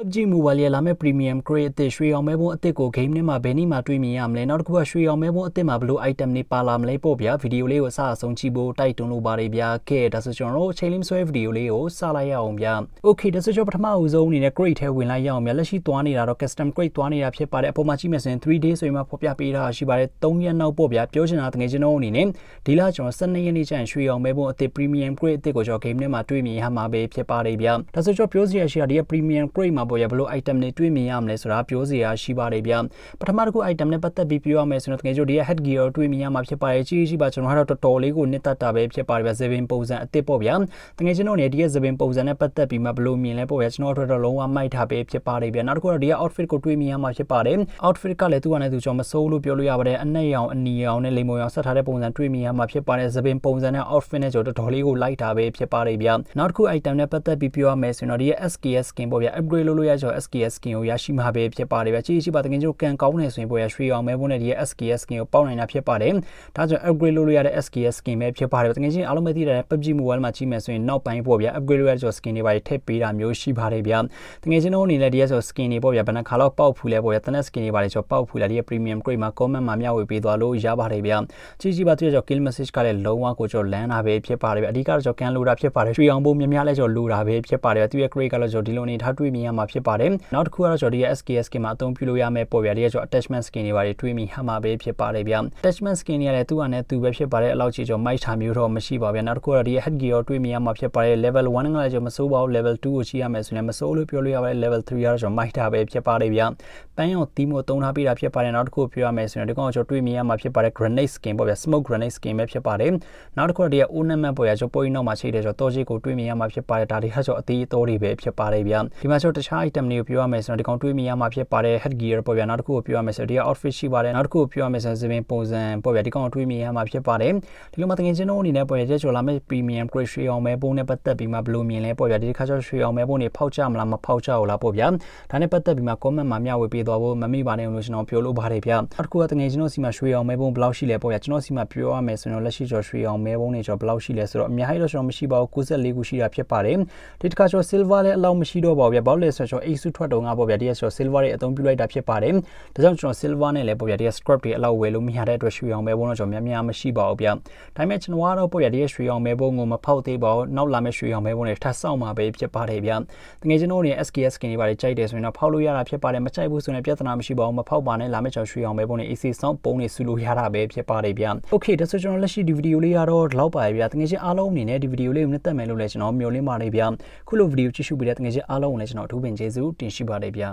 PUBG Mobile ရဲ့လာမယ့် Premium Grade အသစ်ရွှေအောင်မဲဘုံအသစ်ကို game ထဲမှာဘယ်နည်းမှာတွေ့မြင်ရမလဲနောက်တစ်ခုကရွှေအောင်မဲဘုံအသစ်မှာဘယ်လို item တွေပါလာမလဲပေါ့ဗျာဗီဒီယိုလေးကိုအစအဆုံးကြည့်ဖို့တိုက်တွန်းလို့ပါတယ်ဗျာကဲဒါဆိုကျွန်တော်တို့အချိန်လေးမဆွဲဗီဒီယိုလေးကိုစလိုက်ရအောင်ဗျာ Okay ဒါဆိုကျွန်တော်ပထမအဦးဆုံးအနေနဲ့ grade ထဲဝင်လိုက်ရအောင်ဗျာလက်ရှိသွားနေတာတော့ custom grade သွားနေတာဖြစ်ပါတယ်အပေါ်မှာကြည့်မယ်ဆိုရင် 3 days ဆိုရင်မှဖော်ပြပေးတာရှိပါတယ်3ရက်နောက်ပေါ့ဗျာပြောချင်တာတကယ်ကျွန်တော်အနေနဲ့ဒီလကျွန်တော်12ရက်နေ့ကျရင်ရွှေအောင်မဲဘုံအသစ် Premium Grade အသစ်ကိုကျွန်တော် game ထဲမှာတွေ့မြင်ရမှာပဲဖြစ်ပါတယ်ဗျာဒါဆိုကျွန်တော်ပြောစရာရှိတာဒီက Premium Grade မှာပေါ့ဗျာဘယ်လို item တွေတွေ့မြင်ရမလဲဆိုတာပြောစရာရှိပါတယ်ဗျာပထမတစ်ခု item နဲ့ပတ်သက်ပြီးပြောရမယ်ဆိုတော့တကယ်ကြိုဒီရဲ့ head gear တွေ့မြင်ရမှာဖြစ်ပါတယ်ကြီးကြီးပါကျွန်တော်ကတော့တော်တော်လေးကိုနှစ်သက်တာပဲဖြစ်ပါတယ်ဗျာဇဗင်ပုံစံအစ်စ်ပေါ့ဗျာတကယ်ကျွန်တော်နေဒီရဲ့ဇဗင်ပုံစံနဲ့ပတ်သက်ပြီးမှဘယ်လိုမြင်လဲပေါ့ဗျာကျွန်တော်တို့တော့လုံးဝမိုက်ထားပဲဖြစ်ပါတယ်ဗျာနောက်တစ်ခုကတော့ဒီရဲ့ outfit ကိုတွေ့မြင်ရမှာဖြစ်ပါတယ် outfit ကလည်းသူ့အနေနဲ့သူကျွန်တော်မစိုးလို့ပြောလို့ရပါတယ်အနက်ရောင်အနီရောင်နဲ့လိမ္မော်ရောင်ဆက်ထားတဲ့ပုံစံတွေ့မြင်ရမှာဖြစ်ပါတယ်ဇဗင်ပုံစံနဲ့ outfit နဲ့ကျွန်တော်တော်တော်လေးကိုလိုက်တာပဲဖြစ်ပါတယ်ဗျာနောက်တစ်ခု item နဲ့ပတ်သက်ပြီးပြောရမယ်ဆိုတော့ဒီရဲ့ SKS skin ပေါ့ဗျာ upgrade လုပ်လို့ရကြော SKS skin ကိုရရှိမှာပဲဖြစ်ပါတယ်ဗျာကြည့်ရှိပါတကယ်ကျိုးကန်ကောင်းနေဆိုရင်ပေါ်ရရွှေအောင်မဲဖို့နဲ့ဒီ SKS skin ကိုပေါက်နိုင်တာဖြစ်ပါတယ်ဒါကြောင့် upgrade လုပ်လို့ရတဲ့ SKS skin ပဲဖြစ်ပါတယ်တကယ်ချင်းအားလုံးပဲသိတဲ့ PUBG Mobile မှာကြည့်မယ်ဆိုရင်နောက်ပိုင်းပေါ့ဗျာ upgrade လုပ်ရတဲ့ skin တွေပါထည့်ပေးတာမျိုးရှိပါတယ်ဗျာတကယ်ချင်းတို့အနေနဲ့ဒီဆို skin တွေပေါ့ဗျာဘယ်နှခါတော့ပေါက်ဖူးလဲပေါ့ဗျာတနက် skin တွေပါလေဆိုပေါက်ဖူးလာဒီ premium grade မှာ comment မှာမျှဝေပေးသွားလို့ရပါတယ်ဗျာကြည့်ကြည့်ပါတွေ့ကြော kill message ကလည်းလုံးဝကိုကြောလမ်းတာပဲဖြစ်ပါတယ်ဗျာအဓိကတော့ကြောကန်လိုတာဖြစ်ပါတယ်ရွှေအောင်ပုံများများလဲကြောလိုတာပဲဖြစ်ပါတယ်သူရဲ့ grade ကတော့ကြောဒီလိုနေထားတွေ့မြင်ရမှာဖြစ်ပါတယ်နောက်တစ်ခုကတော့ကြောဒီရဲ့ SKS skin မှာအသုံးပြုလို့ရမယ်ပေါ့ဗျာဒီရဲ့ကြော attachment skin တွေပါတယ်တွေးမိဟမှာပဲဖြစ်ပါတယ်ဗျာ attachment skin တွေလည်းသူ့ဟာနဲ့သူပဲဖြစ်ပါတယ်အလောက်ချီကြောမိုက်တာမျိုးတော့မရှိပါဗျာနောက်တစ်ခုကတော့ဒီ head gear တွေးမိရမှာဖြစ်ပါတယ် level 1ကလည်းကြောမစိုးပါဘူး level 2ကိုချီရမယ်ဆိုရင်မစိုးလို့ပြောလို့ရပါတယ် level 3ကတော့ကြောမိုက်တာပဲဖြစ်ပါတယ်ဗျာပန်းရောတီးမို့သုံးထားပေးတာဖြစ်ပါတယ်နောက်တစ်ခုပြောရမယ်ဆိုရင်ဒီကောင်ကြောတွေးမိရမှာဖြစ်ပါတယ် grenade skin ပေါ့ဗျာ smoke grenade skin ပဲဖြစ်ပါတယ်နောက်တစ်ခုကတော့ဒီ ornament ပေါ့ဗျာကြောပိုးရင်းနောက်မှာချိတ်တယ်ကြောတော့ကြီးကိုတွေးမိရမှာဖြစ်ပါတယ်ဒါတွေဟာကြောအသေးအတော်တွေပဲဖြစ်ပါတယ်ဗျာဒီမှာကြောတခြား item တွေကိုပြောရမယ်ဆိုတော့ဒီကောင်တွေးမိရမှာဖြစ်ပါတယ် head gear ပေါ့ဗျာနောက်တစ်ခုကိုပြောရမယ်ဆိုတော့ဒီ outfit ရှိပါတယ်နောက်တစ်ခုပြောရမယ်ဆိုရင်စပင်ပုံစံပေါ့ဗျာဒီကောင်တွေးမြင်ရမှာဖြစ်ပါတယ်ဒီလိုမှတကယ်ချင်းတို့အနေနဲ့ပေါ့ဗျာရက်ကျော်လာမယ့် premium grade ရွှေအောင်မဲပုံးနဲ့ပတ်သက်ပြီးမှဘယ်လိုမြင်လဲပေါ့ဗျာဒီတစ်ခါကျရွှေအောင်မဲပုံးတွေဖောက်ကြမလားမဖောက်ကြဘူးလားပေါ့ဗျာဒါနဲ့ပတ်သက်ပြီးမှ comment မှာမျှဝေပေးသွားဖို့မမေ့ပါနဲ့လို့ကျွန်တော်ပြောလို့ပါတယ်ဗျာနောက်တစ်ခုကတကယ်ချင်းတို့စီမှာရွှေအောင်မဲပုံးဘယ်လောက်ရှိလဲပေါ့ဗျာကျွန်တော်စီမှာပြောရမယ်ဆိုရင်လက်ရှိကျော်ရွှေအောင်မဲပုံးတွေကျော်ဘယ်လောက်ရှိလဲဆိုတော့အများကြီးတော့ကျွန်တော်မရှိပါဘူး94ခုရှိတာဖြစ်ပါတယ်ဒီတစ်ခါကျော် silver လည်းအလောက်မရှိတော့ပါဘူးဗျာဘာလို့လဲဆိုတော့ကျွန်တော် ace ထွက်တော့ငါပေါ့ဗျာဒီကကျော် silver တွေအသုံးပြုလိုက်တာဖြစ်ပါတယ်ဒါကြောင့်ကျွန်တော် silver နဲ့လည်းပေါ့ဗျာဒီက scrap တွေအလောက်ဝယ်လို့မရတဲ့အတွက်ရွှေအောင်မဲဘုံတော့ကျွန်တော်များများမရှိပါဘူးဗျာဒါပေမဲ့ကျွန်တော်ကတော့ပေါ့ဗျာဒီရွှေအောင်မဲဘုံကိုမဖောက်သေးပါဘူးနောက်လာမယ့်ရွှေအောင်မဲဘုံတွေထပ်ဆောက်မှာပဲဖြစ်ပါတယ်ဗျာတကယ်ကျွန်တော်တို့ SKS skin တွေပါလေကြိုက်တယ်ဆိုရင်တော့ဖောက်လို့ရတာဖြစ်ပါတယ်မကြိုက်ဘူးဆိုရင်ပြဿနာမရှိပါဘူးမဖောက်ပါနဲ့လာမယ့်ကျွန်တော်ရွှေအောင်မဲဘုံတွေ AC ဆောင်းပုံတွေဆူလို့ရတာပဲဖြစ်ပါတယ်ဗျာ Okay ဒါဆိုကျွန်တော်လက်ရှိဒီဗီဒီယိုလေးကတော့ဒီလောက်ပါပဲဗျာတကယ်ချင်းအားလုံးအနေနဲ့ဒီဗီဒီယိုလေးကိုနှစ်သက်မယ်လို့လည်းကျွန်တော်မျှော်လင့်ပါတယ်ဗျာခုလိုဗီဒီယိုကြည့်ရှုပေးတဲ့တကယ်ချင်းအားလုံးကိုလည်းကျွန်တော်အထူးပင်ကျေးဇူးတင်ရှိပါတယ်ဗျာ